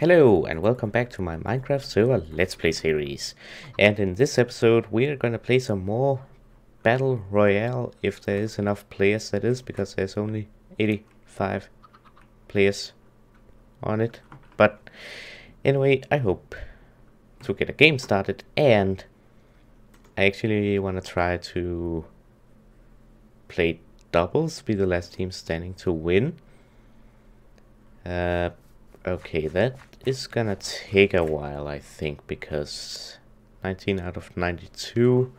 Hello and welcome back to my Minecraft server Let's Play series. And in this episode we're gonna play some more Battle Royale if there is enough players that is because there's only 85 players on it. But anyway I hope to get a game started and I actually wanna try to play doubles, be the last team standing to win. Uh, okay, that is gonna take a while, I think, because 19 out of 92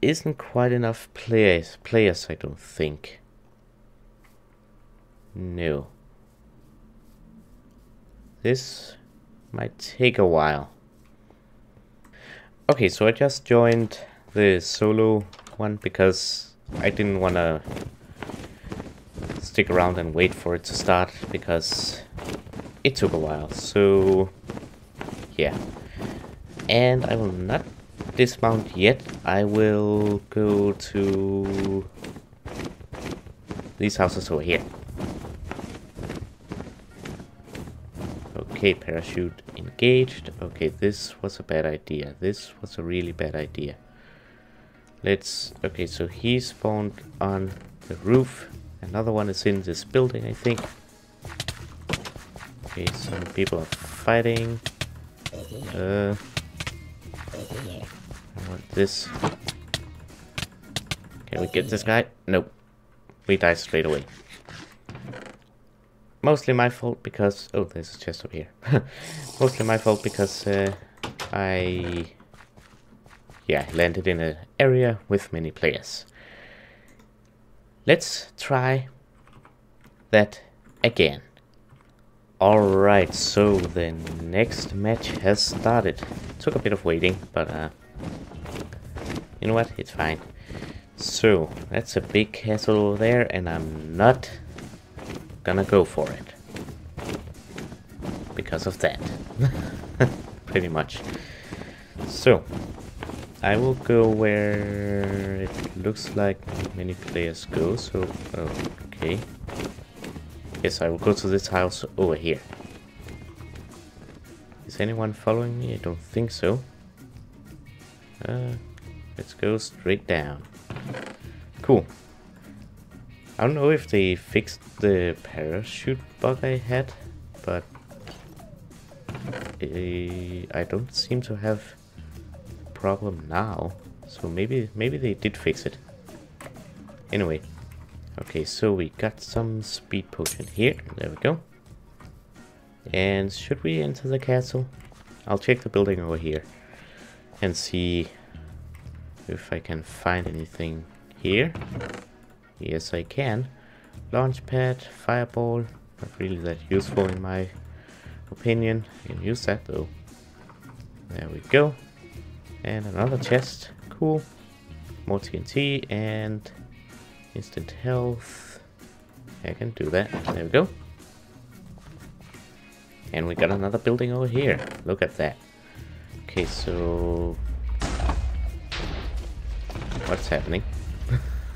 isn't quite enough players, players I don't think. No. This might take a while. Okay, so I just joined the solo one because I didn't want to stick around and wait for it to start because it took a while. So, yeah. And I will not dismount yet. I will go to these houses over here. Okay, parachute engaged. Okay, this was a bad idea. This was a really bad idea. Let's... Okay, so he spawned on the roof. Another one is in this building, I think. Okay, some people are fighting. Uh, I want this. Can we get this guy? Nope. We die straight away. Mostly my fault because... Oh, there's a chest over here. Mostly my fault because uh, I... Yeah, landed in an area with many players. Let's try that again. Alright, so the next match has started. Took a bit of waiting, but uh, you know what? It's fine. So, that's a big castle over there, and I'm not gonna go for it. Because of that. Pretty much. So, I will go where it looks like many players go, so... Okay. Yes, I will go to this house over here. Is anyone following me? I don't think so. Uh, let's go straight down. Cool. I don't know if they fixed the parachute bug I had, but I don't seem to have problem now. So maybe maybe they did fix it. Anyway, okay, so we got some speed potion here. There we go. And should we enter the castle? I'll check the building over here and see if I can find anything here. Yes, I can. Launchpad, fireball, not really that useful in my opinion. I can use that though. There we go. And another chest. Cool. More TNT and instant health. I can do that. There we go. And we got another building over here. Look at that. Okay, so... What's happening?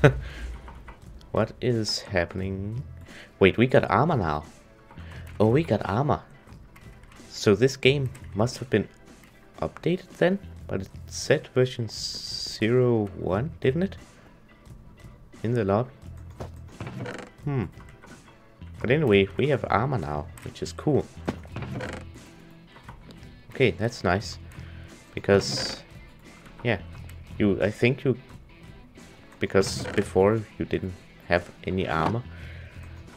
what is happening? Wait, we got armor now. Oh, we got armor. So this game must have been updated then? But it said version 01, didn't it? In the lobby. Hmm. But anyway, we have armor now, which is cool. Okay, that's nice. Because, yeah, you, I think you, because before you didn't have any armor,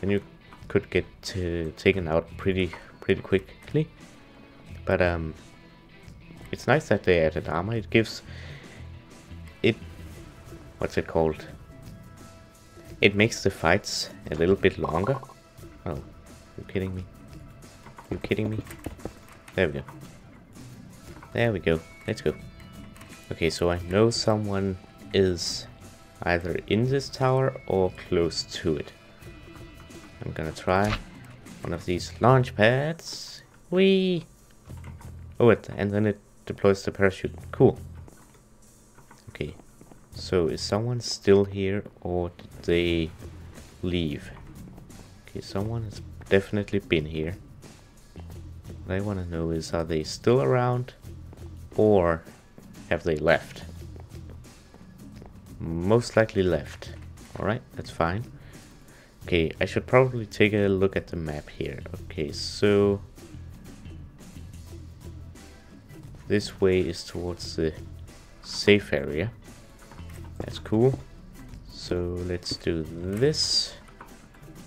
and you could get uh, taken out pretty, pretty quickly. But, um, it's nice that they added armor. It gives it what's it called? It makes the fights a little bit longer. Oh, you kidding me? You kidding me? There we go. There we go. Let's go. Okay, so I know someone is either in this tower or close to it. I'm gonna try one of these launch pads. Whee! Oh, and then it deploys the parachute. Cool. Okay, so is someone still here or did they leave? Okay, someone has definitely been here. What I want to know is, are they still around? Or have they left? Most likely left. Alright, that's fine. Okay, I should probably take a look at the map here. Okay, so... This way is towards the safe area. That's cool. So let's do this.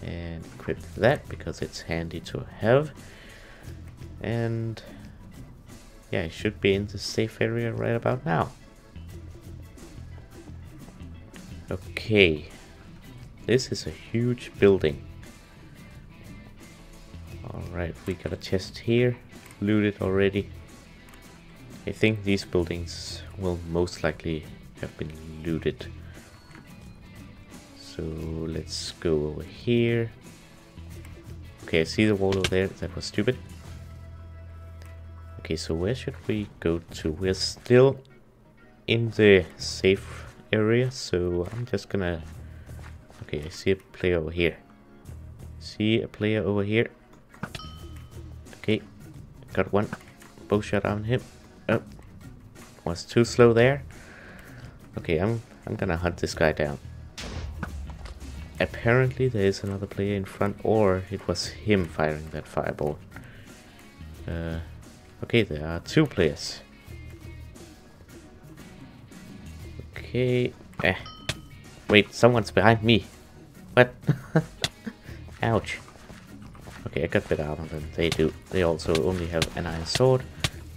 And equip that because it's handy to have. And... Yeah, I should be in the safe area right about now. Okay. This is a huge building. Alright, we got a chest here. Looted already. I think these buildings will most likely have been looted. So let's go over here. Okay, I see the wall over there. That was stupid. Okay, so where should we go to? We're still in the safe area, so I'm just gonna Okay, I see a player over here. See a player over here. Okay, got one. Bow shot on him. Oh, was too slow there. Okay, I'm I'm gonna hunt this guy down. Apparently there is another player in front, or it was him firing that fireball. Uh, okay, there are two players. Okay, eh. Wait, someone's behind me. What? Ouch. Okay, I got better armor than they do. They also only have an iron sword.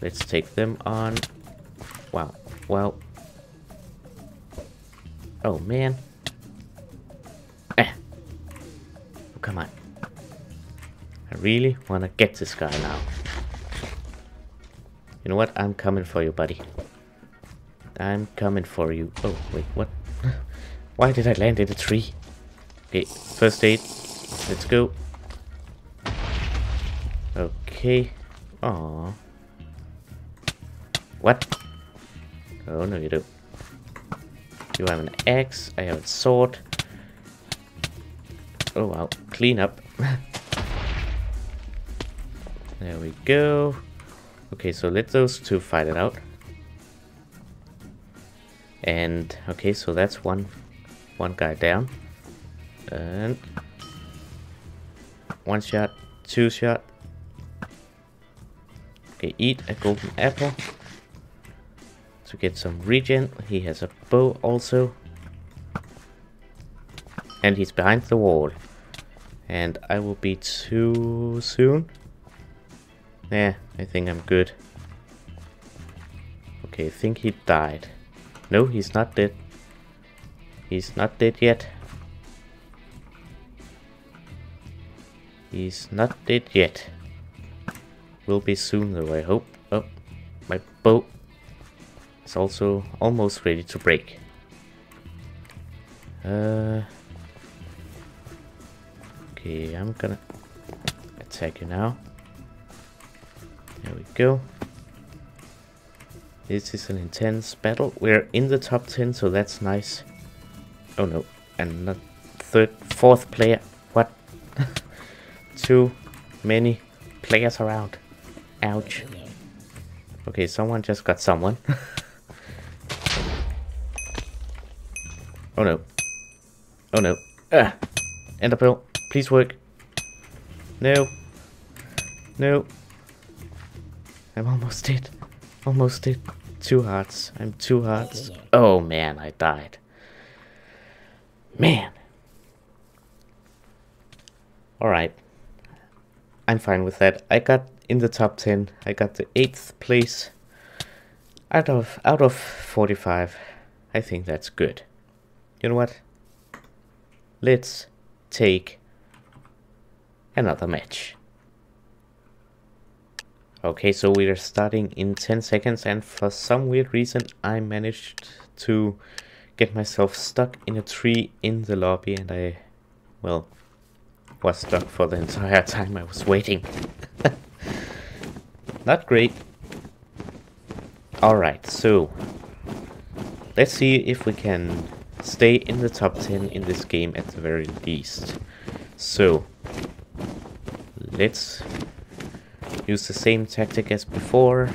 Let's take them on. Wow. Well. Oh, man. Eh. Oh, come on. I really want to get this guy now. You know what? I'm coming for you, buddy. I'm coming for you. Oh, wait, what? Why did I land in a tree? Okay, first aid. Let's go. Okay. Aww. What? Oh, no you don't. You have an axe, I have a sword. Oh wow, clean up. there we go. Okay, so let those two fight it out. And, okay, so that's one, one guy down. And one shot, two shot. Okay, eat a golden apple to get some regen. He has a bow also. And he's behind the wall. And I will be too soon. Yeah, I think I'm good. Okay, I think he died. No, he's not dead. He's not dead yet. He's not dead yet. Will be soon though, I hope. Oh, my boat is also almost ready to break. Uh, okay, I'm gonna attack you now. There we go. This is an intense battle. We're in the top 10, so that's nice. Oh no, and not third, fourth player. What? Too many players around. Ouch. Okay, someone just got someone. oh no. Oh no. Ah! Ender pearl, please work. No. No. I'm almost dead. Almost dead. Two hearts. I'm two hearts. Oh man, I died. Man. Alright. I'm fine with that. I got in the top 10. I got the 8th place out of out of 45. I think that's good. You know what? Let's take another match. Okay, so we are starting in 10 seconds and for some weird reason I managed to get myself stuck in a tree in the lobby and I, well, was stuck for the entire time I was waiting. Not great. Alright, so let's see if we can stay in the top 10 in this game at the very least. So let's use the same tactic as before.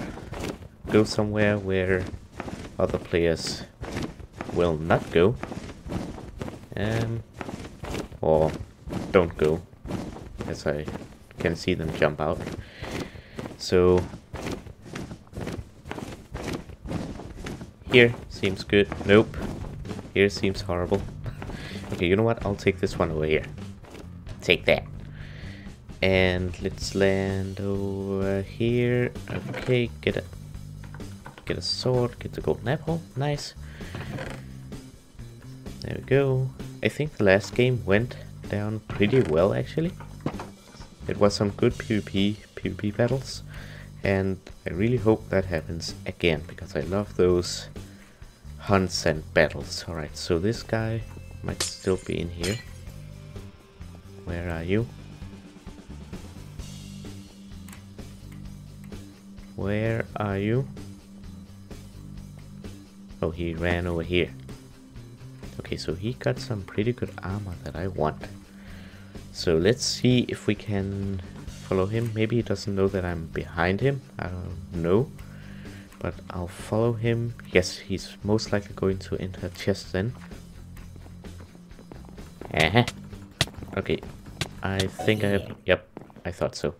Go somewhere where other players will not go. Um, or don't go, as I can see them jump out. So here seems good. Nope. Here seems horrible. okay, you know what? I'll take this one over here. Take that. And let's land over here. Okay, get a get a sword, get the golden apple. Nice. There we go. I think the last game went down pretty well actually. It was some good PvP PvP battles and I really hope that happens again because I love those hunts and battles. Alright, so this guy might still be in here. Where are you? Where are you? Oh, he ran over here. Okay, so he got some pretty good armor that I want. So let's see if we can follow him. Maybe he doesn't know that I'm behind him. I don't know. But I'll follow him. Yes, he's most likely going to enter chest then. Uh -huh. Okay. I think I have... Yep, I thought so.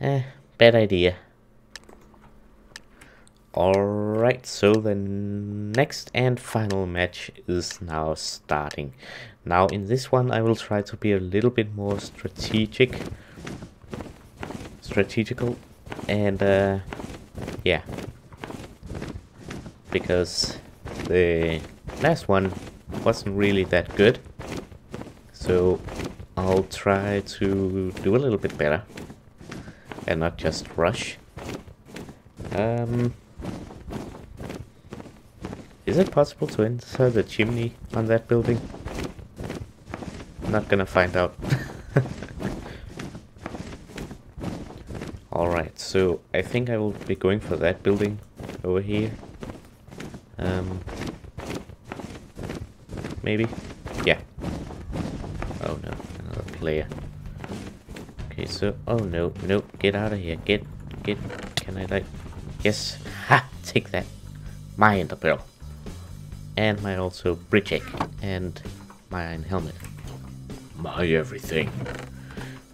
Eh, bad idea. Alright, so the next and final match is now starting. Now in this one I will try to be a little bit more strategic. Strategical and uh, yeah. Because the last one wasn't really that good. So I'll try to do a little bit better and not just rush. Um, is it possible to enter the chimney on that building? Not gonna find out. Alright, so I think I will be going for that building over here. Um, maybe? Yeah. Oh no, another player. Okay, so, oh no, no, get out of here, get, get, can I like, yes, ha, take that, my ender pearl and my also bridge egg and my iron helmet. My everything.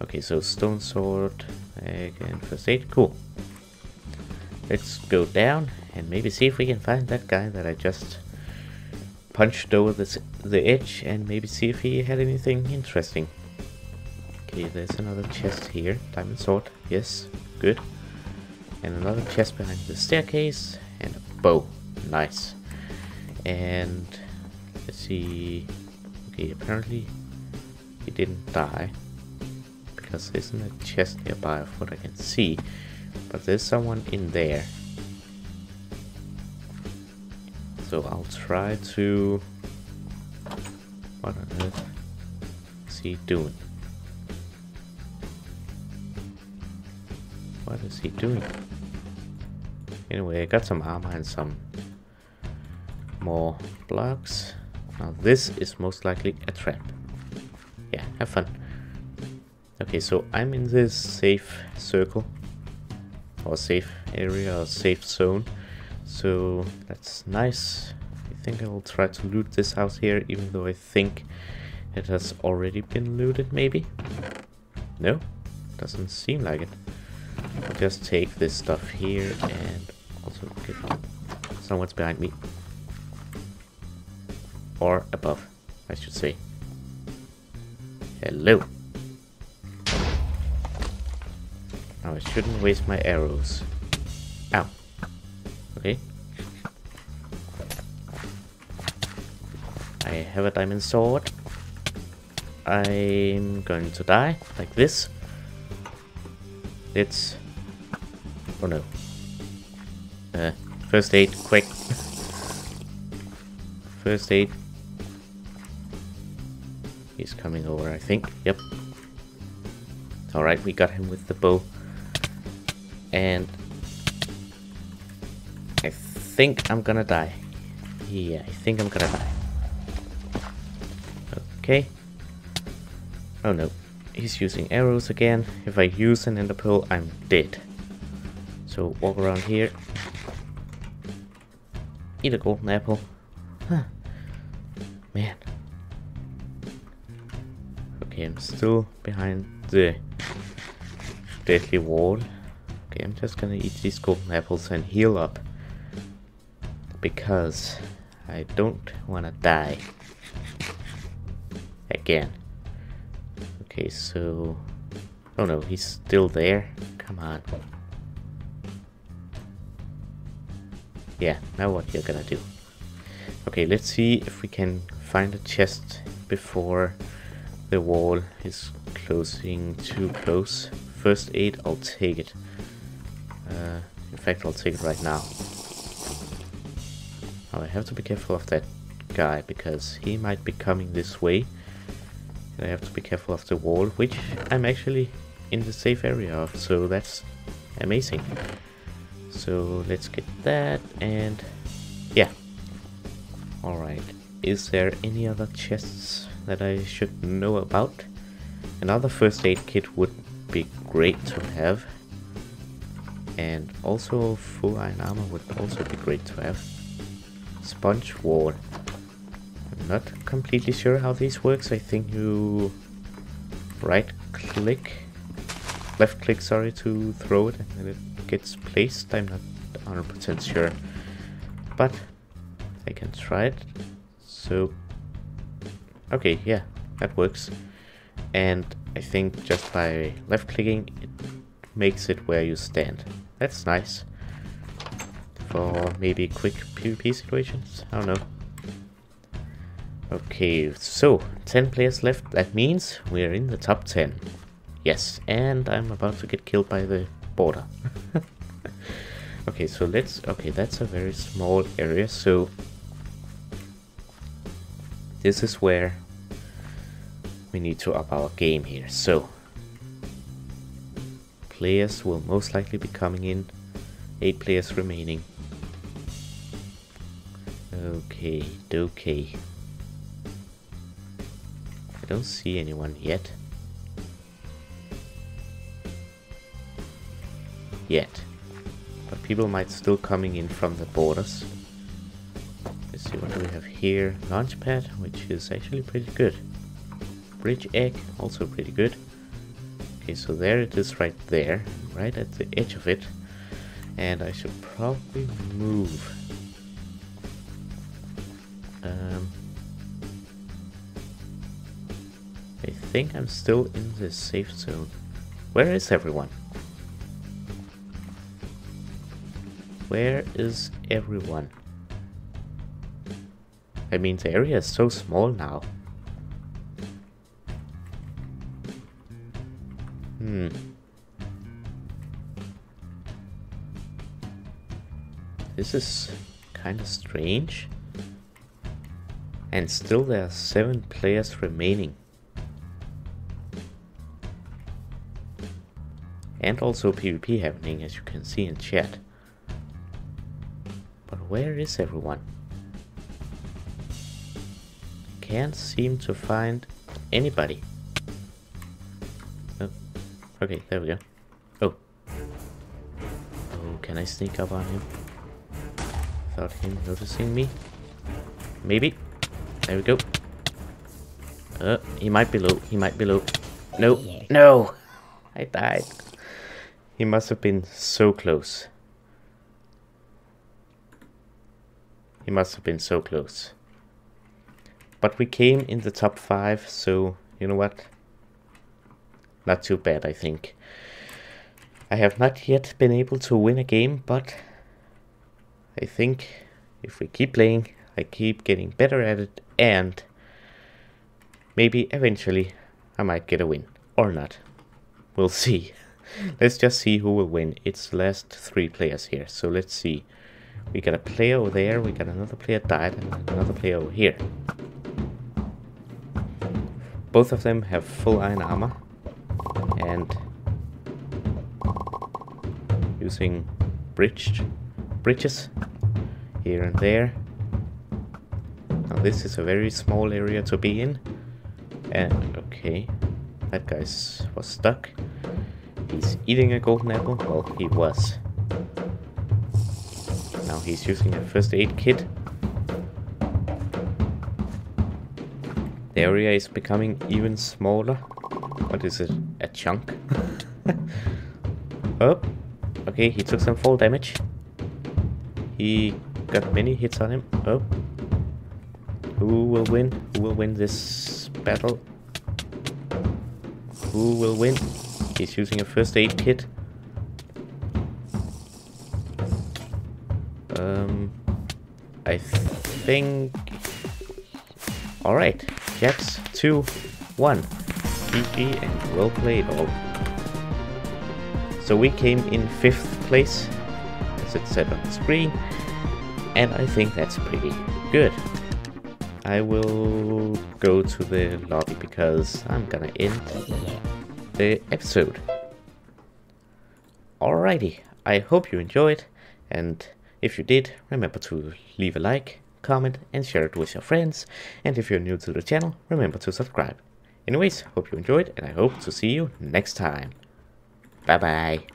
Okay, so stone sword, and first aid, cool. Let's go down and maybe see if we can find that guy that I just punched over the, the edge and maybe see if he had anything interesting. Okay, there's another chest here. Diamond sword, yes, good. And another chest behind the staircase and a bow, nice. And let's see. Okay, apparently he didn't die because there isn't a chest nearby of what I can see. But there's someone in there. So I'll try to... What on earth is he doing? What is he doing? Anyway, I got some armor and some more blocks. Now this is most likely a trap. Yeah, have fun. Okay, so I'm in this safe circle. Or safe area, or safe zone. So that's nice. I think I will try to loot this house here, even though I think it has already been looted, maybe? No? Doesn't seem like it. I'll just take this stuff here and also get... Someone's behind me or above, I should say. Hello. Now I shouldn't waste my arrows. Ow. Okay. I have a diamond sword. I'm going to die like this. It's... Oh no. Uh, first aid, quick. first aid, He's coming over, I think. Yep. Alright, we got him with the bow. And... I think I'm gonna die. Yeah, I think I'm gonna die. Okay. Oh no. he's using arrows again. If I use an ender pearl, I'm dead. So walk around here. Eat a golden apple. Huh. Man. Okay, I'm still behind the deadly wall. Okay, I'm just gonna eat these golden apples and heal up. Because I don't wanna die. Again. Okay, so... Oh no, he's still there. Come on. Yeah, now what you're gonna do. Okay, let's see if we can find a chest before the wall is closing too close. First aid, I'll take it. In fact, I'll take it right now. Oh, I have to be careful of that guy, because he might be coming this way. I have to be careful of the wall, which I'm actually in the safe area of, so that's amazing. So let's get that, and yeah. Alright, is there any other chests that I should know about? Another first aid kit would be great to have. And also full iron armor would also be great to have. Sponge wall. I'm not completely sure how this works. I think you right click, left click sorry to throw it and it gets placed. I'm not 100% sure. But I can try it. So okay, yeah, that works. And I think just by left clicking it makes it where you stand. That's nice. For maybe quick PvP situations? I don't know. Okay, so 10 players left. That means we're in the top 10. Yes, and I'm about to get killed by the border. okay, so let's... Okay, that's a very small area, so... This is where we need to up our game here. So, players will most likely be coming in. 8 players remaining. Okay, okay. I don't see anyone yet. Yet. But people might still coming in from the borders. Let's see what do we have here. Launchpad, which is actually pretty good. Bridge egg, also pretty good. Okay, so there it is right there, right at the edge of it. And I should probably move. Um, I think I'm still in the safe zone. Where is everyone? Where is everyone? I mean, the area is so small now. Hmm. This is kind of strange. And still there are 7 players remaining. And also PvP happening as you can see in chat. But where is everyone? Can't seem to find anybody. Okay, there we go. Oh. Oh, can I sneak up on him? Without him noticing me? Maybe. There we go. Uh, he might be low. He might be low. No. No! I died. He must have been so close. He must have been so close. But we came in the top 5, so you know what? Not too bad, I think. I have not yet been able to win a game, but I think if we keep playing, I keep getting better at it, and maybe eventually I might get a win. Or not. We'll see. let's just see who will win. It's the last three players here, so let's see. We got a player over there, we got another player died, and another player over here. Both of them have full iron armor and using bridged bridges here and there. Now this is a very small area to be in and okay that guy was stuck. He's eating a golden apple. Well, he was. Now he's using a first aid kit. The area is becoming even smaller. What is it? A chunk? oh, okay, he took some fall damage. He got many hits on him. Oh. Who will win? Who will win this battle? Who will win? He's using a first aid kit. Um, I think... Alright, Japs 2, 1. GG and well played all. So we came in 5th place, as it said on the screen, and I think that's pretty good. I will go to the lobby because I'm gonna end the episode. Alrighty, I hope you enjoyed, and if you did, remember to leave a like, comment, and share it with your friends, and if you're new to the channel, remember to subscribe. Anyways, hope you enjoyed, and I hope to see you next time. Bye-bye.